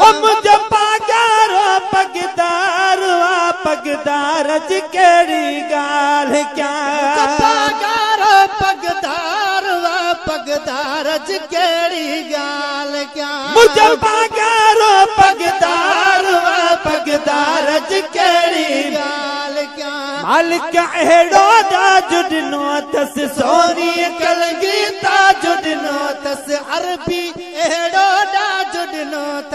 منهنجو پاگارو پگدار وا پگدار جي ڪهڙي ڳالهه ڪيان؟ پگهار پگدار وا پگدار ج ڪهڙي ڳالهه منهنجو پاگارو پگدار وا پگدار جي ڪهڙي ڳالهه مالڪ اهڙو تاج ڏنو اٿس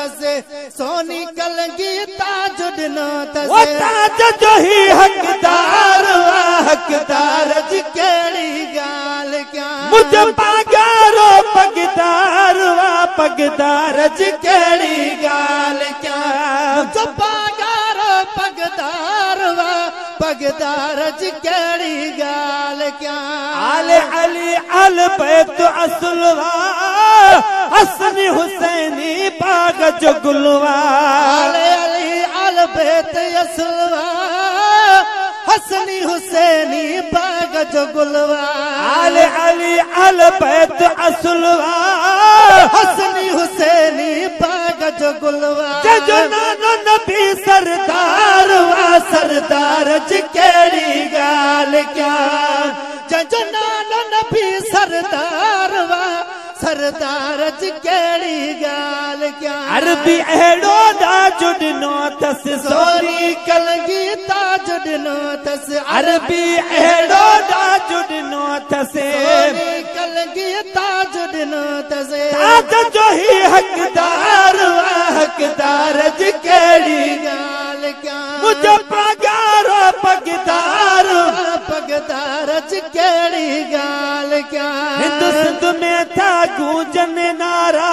اٿس سوني ڪلگي تاج ڏنو وو اٿس تاج جو هي حقدار وا حقدار جي ڪهڙي ڳالهه ڪيا؟ منهنجو پاگارو پگدار وا پگدار جي ڪهڙي ڳالهه ڪيان؟ جو پگهار پگدار وا پگدار ج ڪهڙي ڳالهه ڪيا؟ آل علي ال بيت اسلوا هسني هسني حسيني باغ جو گلوا آل علي ال بيت اسلوا. هسني حسيني باغ جو گلوا جو نانو نبي سردار وا سردار جي ڪهڙي ڳالهه ڪيان جنجو نانو نبي سردار وا سردار ج ڪهڙي ڳالهه ڪيا عربي اهڙو داج ڏنو اٿس ڪلگي تاج ڏنو اٿس. عربي اهڙو داج ڏنو اٿس. سوني ڪلگي تاج ڏنو اٿس. تاج جو هي حقدار وا حقدار جي ڪهڙي ڳالهه ڪيا. منهنجو پگارو پگدار. پگدار ج ڪهڙي ڳالهه ڪيا. هندو سنڌ ۾ ٿا گونجن نعرا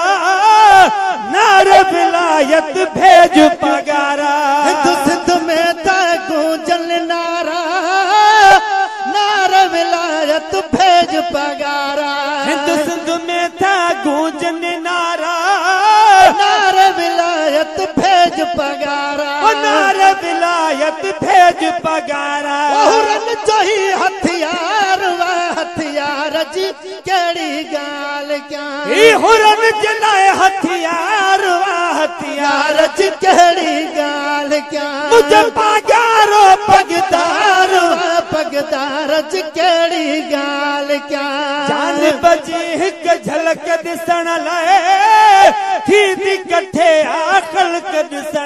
नार विलायत भेज पगारा। हिंदु सिंध में त गूंजन नारा। नार विलायत भेज पगारा। हिंदु सिंध में था गूंजन नारा। नार विलायत भेज पगारा। नार विलायत भेज पगारा। ओहरन जो ही हथियार جي ڪهڙي ڳالهه ڪيا؟ هي هرن جلائي هٿيار وا هٿيار. يار جي ڪهڙي ڳالهه ڪيا؟ مجهي پگارو پگدار. وا پگدار جي ڪهڙي ڳالهه ڪيا؟ جان بچي هڪ جهلڪ ڏسڻ لاءِ ٿي ٿي ڪٺي آکل ڏسڻ